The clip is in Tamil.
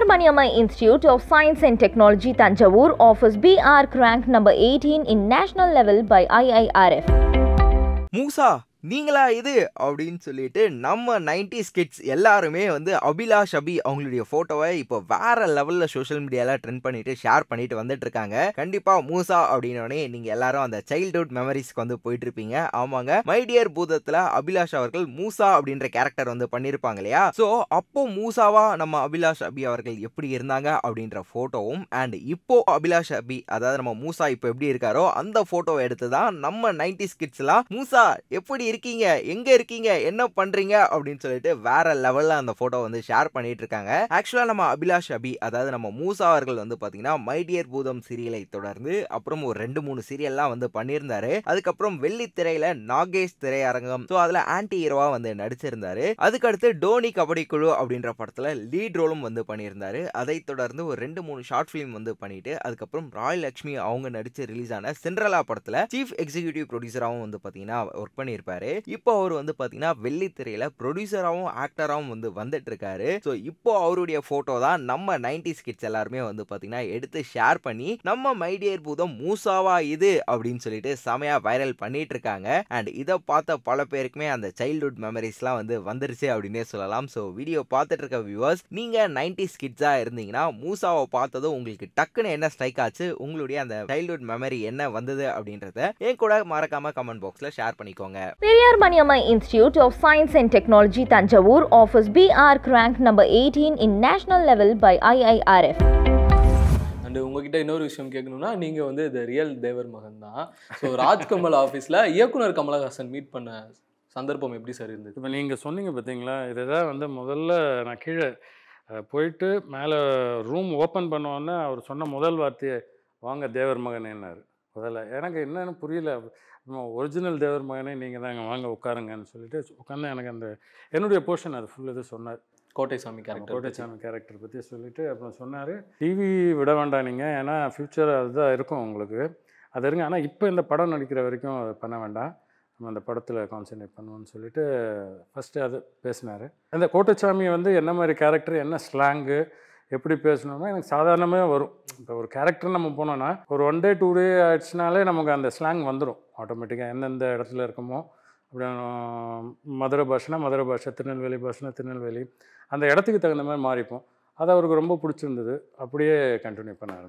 Sir Maniamma Institute of Science and Technology Tanjavur offers BR rank number 18 in national level by IIRF. நீங்களா இது? அப்படின்னு சொல்லிட்டு நம்ம நைன்டி கிட்ஸ் எல்லாருமே வந்து அபிலாஷ் அபி அவங்களுடைய ஃபோட்டோவை இப்போ வேற லெவலில் சோஷியல் மீடியாவில் ட்ரெண்ட் பண்ணிட்டு ஷேர் பண்ணிட்டு வந்துட்டு இருக்காங்க கண்டிப்பா மூசா அப்படின்னோடனே நீங்கள் எல்லாரும் அந்த சைல்ட்ஹுட் மெமரிஸ்க்கு வந்து போயிட்டு இருப்பீங்க ஆமாங்க மைடியர் பூதத்தில் அபிலாஷ் அவர்கள் மூசா அப்படின்ற கேரக்டர் வந்து பண்ணியிருப்பாங்க இல்லையா? ஸோ அப்போ மூசாவா நம்ம அபிலாஷ் அபி அவர்கள் எப்படி இருந்தாங்க அப்படின்ற ஃபோட்டோவும் அண்ட் இப்போ அபிலாஷ் அபி அதாவது நம்ம மூசா இப்போ எப்படி இருக்காரோ அந்த ஃபோட்டோவை எடுத்து தான் நம்ம நைன்டி கிட்ஸ்லாம் மூசா எப்படி இருக்கீங்க? எங்கே இருக்கீங்க? என்ன பண்ணுறீங்க அப்படின்னு சொல்லிட்டு வேற லெவலில் அந்த ஃபோட்டோ வந்து ஷேர் பண்ணிட்டு இருக்காங்க ஆக்சுவலாக நம்ம அபிலாஷ் அபி அதாவது நம்ம மூசா அவர்கள் வந்து பார்த்தீங்கன்னா மைடியர் பூதம் சீரியலை தொடர்ந்து அப்புறம் ஒரு ரெண்டு மூணு சீரியல்லாம் வந்து பண்ணியிருந்தாரு. அதுக்கப்புறம் வெள்ளி திரையில நாகேஷ் திரையரங்கம். ஸோ அதில் ஆன்டி ஹீரோவா வந்து நடிச்சிருந்தாரு. அதுக்கடுத்து டோனி கபடி குழு அப்படின்ற படத்தில் லீட் ரோலும் வந்து பண்ணியிருந்தாரு. அதை தொடர்ந்து ஒரு ரெண்டு மூணு ஷார்ட் ஃபிலிம் வந்து பண்ணிட்டு அதுக்கப்புறம் ராய் லக்ஷ்மி அவங்க நடிச்சு ரிலீஸ் ஆன சிண்ட்ரலா படத்தில் சீஃப் எக்ஸிக்யூட்டிவ் ப்ரொடியூசராகவும் வந்து பார்த்தீங்கன்னா ஒர்க் பண்ணியிருப்பாரு. இப்போ அவர் வந்து பாத்தீங்கன்னா வெள்ளித்திரையில் ப்ரொடியூசராகவும் ஆக்டராகவும் வந்து வந்துட்டு இருக்காரு ஸோ இப்போ அவருடைய போட்டோ தான் நம்ம நைன்டி கிட்ஸ் எல்லாருமே வந்து பாத்தீங்கன்னா எடுத்து ஷேர் பண்ணி நம்ம மைடியர் பூதம் மூசாவா இது? அப்படின்னு சொல்லிட்டு செமையா வைரல் பண்ணிட்டு இருக்காங்க அண்ட் இதை பார்த்த பல பேருக்குமே அந்த சைல்ட்ஹுட் மெமரிஸ்லாம் வந்து வந்துருச்சு அப்படின்னே சொல்லலாம். ஸோ வீடியோ பார்த்துட்டு இருக்க வியூவர்ஸ் நீங்க நைன்டி கிட்ஸாக இருந்தீங்கன்னா மூசாவை பார்த்ததும் உங்களுக்கு டக்குன்னு என்ன ஸ்ட்ரைக் ஆச்சு? உங்களுடைய அந்த சைல்ட்ஹுட் மெமரி என்ன வந்தது அப்படின்றத என் கூட மறக்காம கமெண்ட் பாக்ஸ்ல ஷேர் பண்ணிக்கோங்க. Periyar Maniamma Institute of Science and Technology Tanjavur offers BR rank number 18 in national level by IIRF. And உங்ககிட்ட இன்னொரு விஷயம் கேட்கணும்னா நீங்கள் வந்து இந்த ரியல் தேவர் மகன் தான். ஸோ ராஜ்கமல் ஆஃபீஸில் இயக்குனர் கமலஹாசன் மீட் பண்ண சந்தர்ப்பம் எப்படி சார் இருந்தது? இப்போ நீங்கள் சொன்னீங்க பார்த்தீங்களா இதுதான் வந்து முதல்ல நான் கீழே போயிட்டு மேலே ரூம் ஓப்பன் பண்ணோன்னே அவர் சொன்ன முதல் வார்த்தையை வாங்க தேவர் மகனேன்னாரு. முதல்ல. எனக்கு என்னன்னு புரியல. ஒரிஜினல் தேவர் மகனே நீங்கள் தாங்க வாங்க உட்காருங்கன்னு சொல்லிட்டு உட்காந்து எனக்கு அந்த என்னுடைய போர்ஷன் அது ஃபுல் இது சொன்னார். கோட்டைசாமி கேரக்டர் கோட்டைச்சாமி கேரக்டர் பற்றி சொல்லிட்டு அப்புறம் சொன்னார். டிவி விட வேண்டாம் நீங்கள் ஏன்னா ஃப்யூச்சர் அதுதான் இருக்கும் உங்களுக்கு. அது இருங்க. ஆனால் இப்போ இந்த படம் நடிக்கிற வரைக்கும் அது பண்ண வேண்டாம். நம்ம அந்த படத்தில் கான்சென்ட்ரேட் பண்ணுவோம்னு சொல்லிட்டு ஃபஸ்ட்டு அது பேசினார். அந்த கோட்டைச்சாமி வந்து என்ன மாதிரி கேரக்டர் என்ன ஸ்லாங்கு எப்படி பேசணும்னா எனக்கு சாதாரணமே வரும். இப்போ ஒரு கேரக்டர் நம்ம போனோன்னா ஒரு ஒன் டே டூ டே ஆயிடுச்சுனாலே நமக்கு அந்த ஸ்லாங் வந்துடும் ஆட்டோமேட்டிக்காக எந்தெந்த இடத்துல இருக்கமோ அப்படி மதுரை பாஷைனா மதுரை பாஷை திருநெல்வேலி பாஷைனா திருநெல்வேலி அந்த இடத்துக்கு தகுந்த மாதிரி மாறிப்போம். அது அவருக்கு ரொம்ப பிடிச்சிருந்தது. அப்படியே கண்டினியூ பண்ண ஆரம்பிச்சு